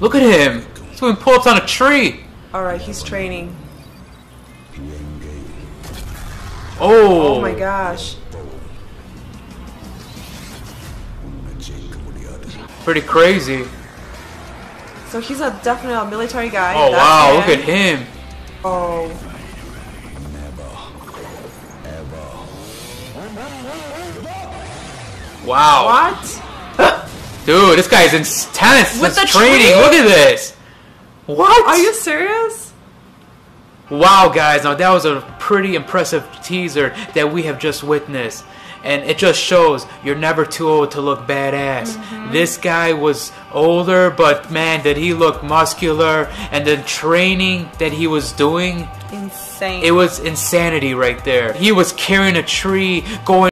Look at him. He's doing pull-ups on a tree. Alright, he's training. Oh. Oh my gosh. Pretty crazy. So he's a definitely a military guy. Oh wow, man. look at him. Oh. Wow. What? Dude, this guy's intense. With the training. tree? Look at this. What? Are you serious? Wow, guys, now that was a pretty impressive teaser that we have just witnessed. And it just shows you're never too old to look badass. Mm-hmm. This guy was older, but man, did he look muscular. And the training that he was doing, Insane. it was insanity right there. He was carrying a tree, going